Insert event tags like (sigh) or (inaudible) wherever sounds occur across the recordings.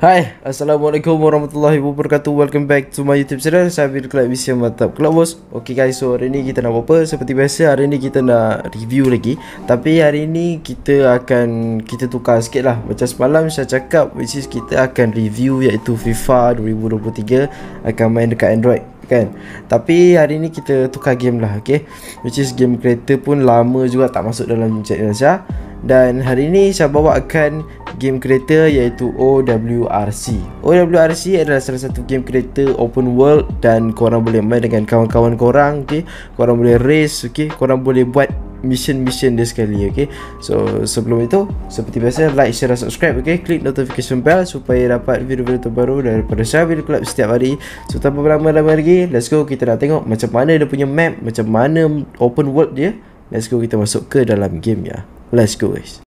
Hai, Assalamualaikum warahmatullahi wabarakatuh. Welcome back to my YouTube channel. Saya Abid Kelab Visi Mantap Kelab bos. Okay guys, so hari ni kita nak buat apa? Seperti biasa, hari ni kita nak review lagi. Tapi hari ni kita akan Kita tukar sikit lah. Macam semalam saya cakap Which is kita akan review Iaitu FIFA 2023 Akan main dekat Android kan? Tapi hari ni kita tukar game lah okay? Which is game creator pun lama juga tak masuk dalam channel saya dan hari ni saya bawakan game creator iaitu OWRC OWRC adalah salah satu game creator open world dan korang boleh main dengan kawan-kawan korang okay? Korang boleh race, okay? korang boleh buat mission-mission dia sekali okay? So sebelum itu seperti biasa like, share dan subscribe okay? Klik notification bell supaya dapat video-video terbaru daripada saya Video Club setiap hari So tanpa berlama-lama lagi let's go kita nak tengok macam mana dia punya map Macam mana open world dia Let's go kita masuk ke dalam game ya Let's go guys.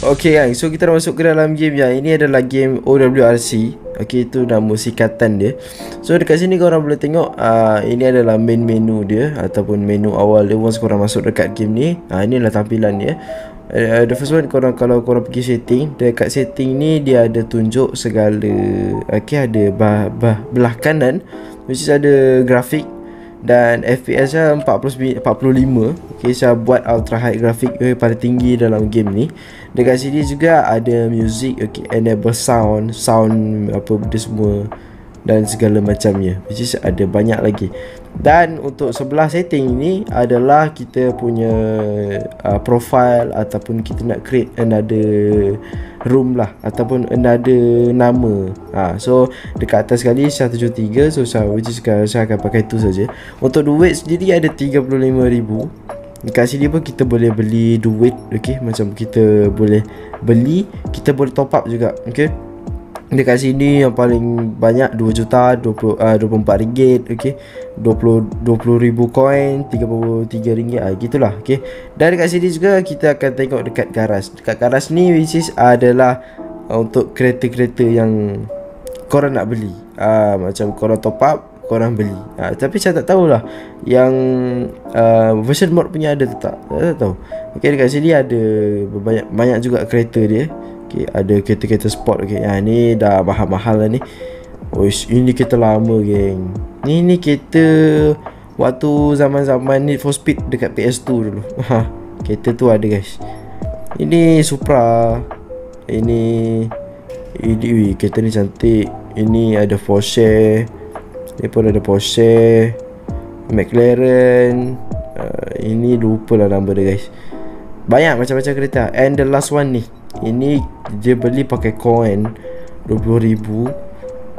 Okay guys, so kita dah masuk ke dalam game ya. Ini adalah game OWRC Okay, itu nama sikatan dia. So dekat sini korang boleh tengok uh, Ini adalah main menu dia Ataupun menu awal dia Once korang masuk dekat game ni. Uh, Ini adalah tampilan dia. Uh, The first one korang kalau korang pergi setting Dekat setting ni dia ada tunjuk segala Okay, ada bah, bah, belah kanan Which is ada grafik dan FPS 40 45 okey saya buat ultra high graphic eh, paling tinggi dalam game ni. Dekat sini juga ada music okey enable sound sound apa benda semua dan segala macamnya. Which is ada banyak lagi. Dan untuk sebelah setting ni adalah kita punya uh, profile ataupun kita nak create another room lah ataupun another nama. Ha, so dekat atas sekali 173 so saya, which is saya akan pakai tu saja. Untuk duit sendiri ada 35000 Dekat sini pun kita boleh beli duit Okay? Macam kita boleh beli Kita boleh top up juga Okay Dekat sini yang paling banyak 2 juta 20, uh, 24 ringgit okay? 20, 20 ribu coin 33 ringgit uh, Gitulah okay? Dan dekat sini juga kita akan tengok dekat garas. Dekat garas ni which is adalah uh, Untuk kereta-kereta yang Korang nak beli. Uh, Macam korang top up Korang beli. Uh, Tapi saya tak tahulah Yang uh, Version mod punya ada tak? Saya tak tahu. Okay dekat sini ada Banyak, banyak juga kereta dia Okay, ada kereta-kereta sport okay. Ha, ni dah mahal-mahal lah ni. Uish, ini kereta lama geng. Ni ni kereta Waktu zaman-zaman Need for Speed dekat PS2 dulu. Ha, Kereta tu ada guys. Ini Supra. Ini Ini ui, kereta ni cantik. Ini ada Porsche. Ni pun ada Porsche. McLaren. Uh, Ini lupa lah nama dia guys. Banyak macam-macam kereta. And the last one ni ini dia beli pakai coin 20,000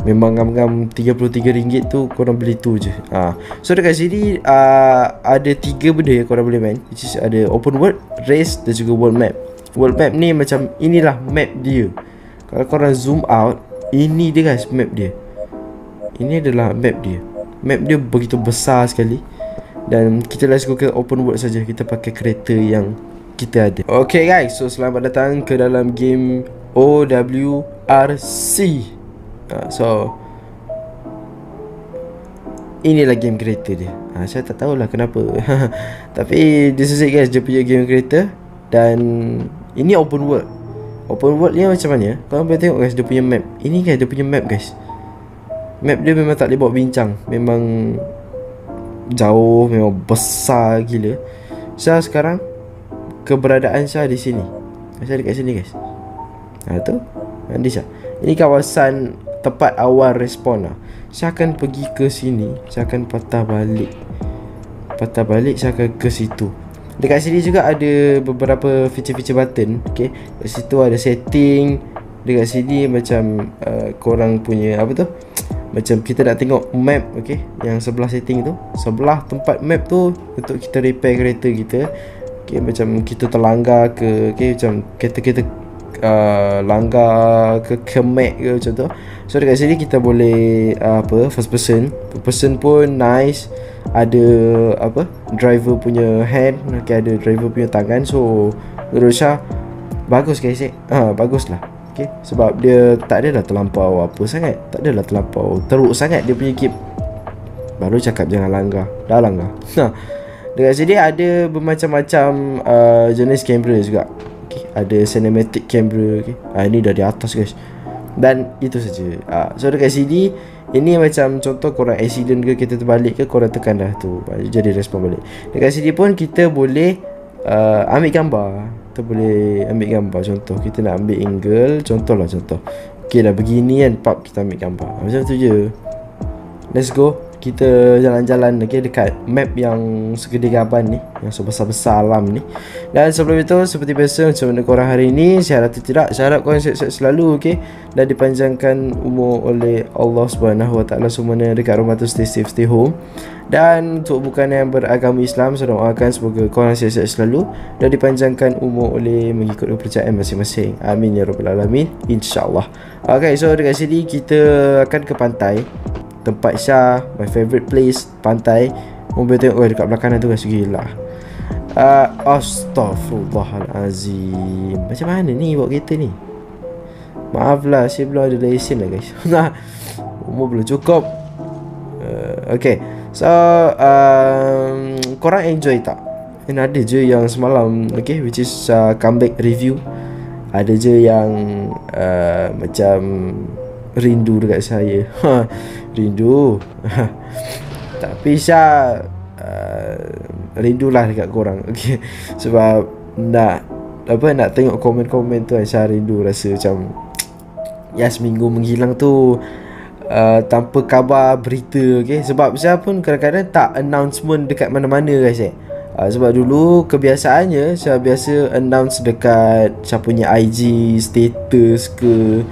Memang ngam-ngam RM33 tu korang beli tu je. Ha. So dekat sini uh, ada tiga benda yang korang boleh main. Which is ada open world, race dan juga world map. World map ni macam inilah map dia. Kalau korang zoom out Ini dia guys map dia. Ini adalah map dia. Map dia begitu besar sekali. Dan kita let's go ke open world saja. Kita pakai kereta yang kita ada. Okay guys. So selamat datang ke dalam game OWRC uh, So Inilah game creator dia. Uh, Saya tak tahulah kenapa. (laughs) Tapi This is it guys. Dia punya game creator Dan Ini open world. Open world ni macam mana? Korang boleh tengok guys Dia punya map. Ini guys dia punya map guys. Map dia memang tak boleh bawa bincang. Memang Jauh Memang besar gila. So sekarang keberadaan Syah di sini. Syah dekat sini guys. Ha tu. Nanti Syah. Ini kawasan tempat awal respon lah. Syah akan pergi ke sini. Syah akan patah balik. Patah balik Syah akan ke situ. Dekat sini juga ada beberapa feature-feature button. Okay. Dekat situ ada setting. Dekat sini macam uh, korang punya apa tu? Macam kita nak tengok map okay Yang sebelah setting tu Sebelah tempat map tu Untuk kita repair kereta kita okay, macam kita terlanggar ke okay, macam kereta-kereta uh, langgar ke kemek ke macam tu. So dekat sini kita boleh uh, apa first person. First person pun nice. Ada apa driver punya hand. Okay, ada driver punya tangan. So Syah bagus guys eh ha, bagus lah. Okay. sebab dia tak ada adalah terlampau apa sangat. Tak ada adalah terlampau teruk sangat dia punya keep. Baru cakap jangan langgar. Dah langgar Dekat sini ada bermacam-macam uh, jenis kamera juga. Okay. ada cinematic camera okay. ha, ini dari atas guys. Dan itu saja. Ha, so dekat sini ini macam contoh korang accident ke kita terbalik ke korang tekan dah tu. Jadi respon balik. Dekat sini pun kita boleh uh, ambil gambar. Kita boleh ambil gambar. Contoh kita nak ambil angle contoh lah contoh. Ok dah begini kan pub kita ambil gambar. Macam tu je. Let's go kita jalan-jalan okay, dekat map yang segede gaban ni yang sebesar-besar alam ni. Dan sebelum itu seperti biasa macam mana korang hari ni saya harap tidak saya harap korang sihat-sihat selalu okay? dan dipanjangkan umur oleh Allah Taala semuanya dekat rumah tu stay safe stay home. Dan untuk bukan yang beragama Islam saya doakan semoga korang sihat-sihat selalu dan dipanjangkan umur oleh mengikut kepercayaan masing-masing. Amin ya rabbal alamin. Insyaallah Okay, so dekat sini kita akan ke pantai tempat Syah my favorite place pantai. Mobil tengok oh, dekat belakang tu guys gila uh, astaghfirullahalazim. Macam mana ni bawa kereta ni? Maaf lah saya belum ada lesen lah guys. (laughs) Umur belum cukup. Uh, okay. So um, korang enjoy tak? And ada je yang semalam okay which is uh, comeback review. Ada je yang uh, macam rindu dekat saya. Ha, rindu. Tapi Syah uh, rindulah dekat korang. (laughs) Okay. sebab nak apa nak tengok komen-komen tu Syah rindu rasa macam ya seminggu menghilang tu uh, tanpa khabar berita. Okay. sebab Syah pun kadang-kadang tak announcement dekat mana-mana guys eh. Uh, sebab dulu kebiasaannya saya biasa announce dekat siapa punya IG status ke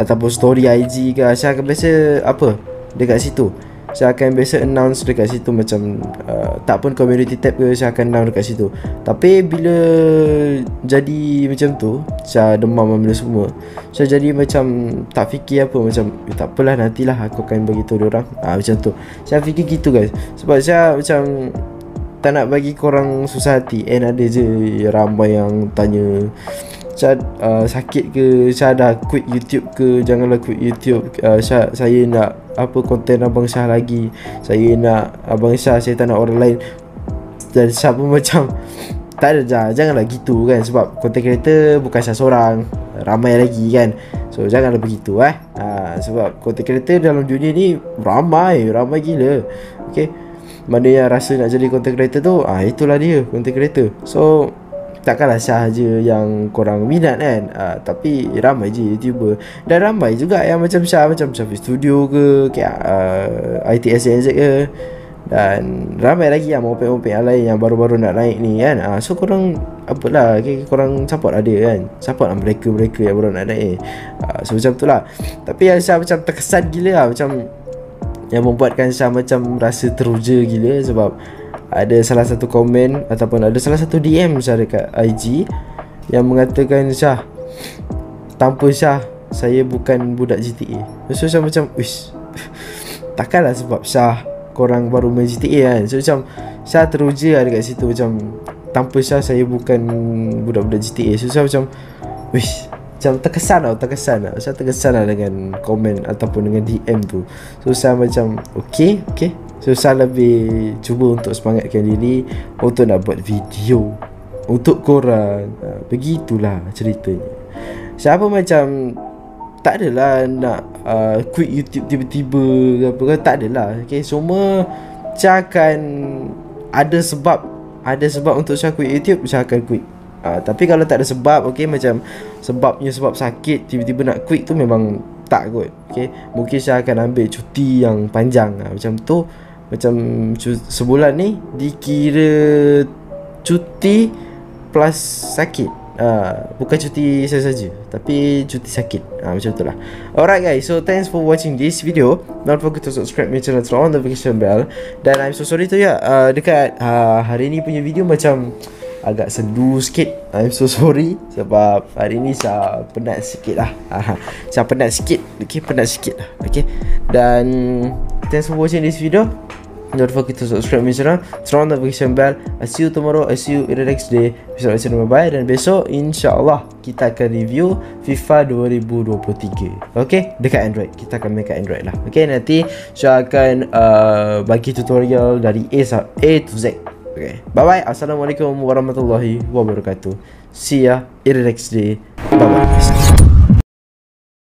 ataupun story IG ke saya akan biasa apa dekat situ. Saya akan biasa announce dekat situ macam uh, tak pun community tab ke saya akan announce dekat situ. Tapi bila jadi macam tu saya demam ambil semua. Saya jadi macam tak fikir apa macam eh, tak apalah nantilah aku akan beritahu dia orang. Ha, macam tu. Saya fikir gitu guys. Sebab saya macam tak nak bagi korang susah hati. And ada je ramai yang tanya Syah uh, sakit ke? Syah dah quit YouTube ke? Janganlah quit YouTube. Uh, Syah, Saya nak Apa konten Abang Syah lagi. Saya nak Abang Syah Saya tak nak orang lain. Dan Syah pun (laughs) macam Tak ada Janganlah gitu kan. Sebab konten kereta Bukan Syah seorang. Ramai lagi kan. So janganlah begitu eh. Ha, Sebab konten kereta dalam dunia ni Ramai Ramai gila. Okay? Mana yang rasa nak jadi konten kereta tu ah Itulah dia konten kereta So takkanlah Syah je yang korang minat kan. Uh, tapi ramai je youtuber. Dan ramai juga yang macam Syah macam Syafiq Studio ke kayak uh, ITS NZ ke. Dan ramai lagi yang mopek-mopek yang lain yang baru-baru nak naik ni kan. Uh, so korang apalah okay, korang support ada kan? Support lah mereka-mereka yang baru nak naik. Uh, so macam tu lah. Tapi yang Syah macam terkesan gila lah macam yang membuatkan Syah macam rasa teruja gila sebab ada salah satu komen ataupun ada salah satu DM Syah dekat IG yang mengatakan Syah tanpa Syah saya bukan budak GTA. So Syah macam wish (laughs) takkanlah sebab Syah korang baru main GTA kan. So macam Syah teruja lah dekat situ macam tanpa Syah saya bukan budak-budak GTA. So Syah macam wish macam terkesan tau terkesan lah Saya terkesan lah dengan komen ataupun dengan DM tu So saya macam okay okay So saya lebih cuba untuk semangatkan diri Untuk nak buat video Untuk korang. Ha, Begitulah ceritanya. Siapa macam Tak adalah nak uh, quit YouTube tiba-tiba ke apa ke Tak adalah okay, Semua Saya akan Ada sebab Ada sebab untuk saya quit YouTube Saya akan quit. Uh, tapi kalau tak ada sebab okay, Macam Sebabnya sebab sakit Tiba-tiba nak quit tu memang Tak kot okay? Mungkin saya akan ambil cuti yang panjang uh, Macam tu macam sebulan ni dikira cuti plus sakit. Uh, bukan cuti saya saja Tapi cuti sakit. Uh, Macam itulah Alright guys. So thanks for watching this video. Don't forget to subscribe my channel Turn on the notification bell. Dan I'm so sorry tu ya. Uh, Dekat uh, hari ni punya video macam Agak sendu sikit. I'm so sorry Sebab hari ni saya penat sikit lah. Saya penat sikit Okay penat sikit lah Okay. Dan Thanks for watching this video Don't forget to subscribe my channel Turn on the notification bell I see you tomorrow. I see you in the next day. Besok bye Dan besok InsyaAllah Kita akan review FIFA 2023 Okay? Dekat Android. Kita akan make Android lah. Okay? Nanti Saya akan uh, Bagi tutorial Dari A, A to Z. Okay? Bye bye Assalamualaikum warahmatullahi wabarakatuh. See ya in the next day. Bye bye.